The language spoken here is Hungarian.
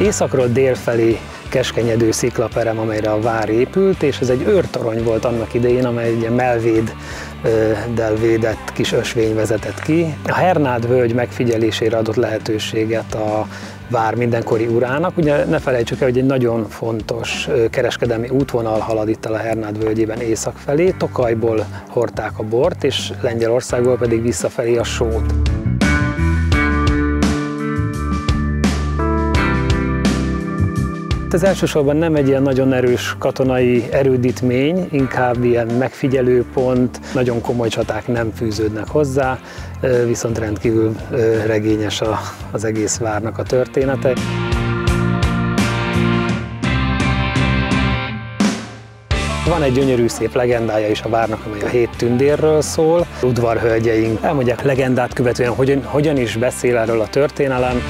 északról dél felé keskenyedő sziklaperem, amelyre a vár épült, és ez egy őrtorony volt annak idején, amely egy melvéd del védett kis ösvény vezetett ki. A Hernád völgy megfigyelésére adott lehetőséget a vár mindenkori urának. Ugye ne felejtsük el, hogy egy nagyon fontos kereskedelmi útvonal halad itt a Hernád völgyében észak felé. Tokajból hordták a bort, és Lengyelországból pedig visszafelé a sót. Ez elsősorban nem egy ilyen nagyon erős katonai erődítmény, inkább ilyen megfigyelőpont, nagyon komoly csaták nem fűződnek hozzá, viszont rendkívül regényes az egész várnak a története. Van egy gyönyörű szép legendája is a várnak, amely a hét tündérről szól. Udvarhölgyeink elmondják legendát követően, hogyan, hogyan is beszél erről a történelem.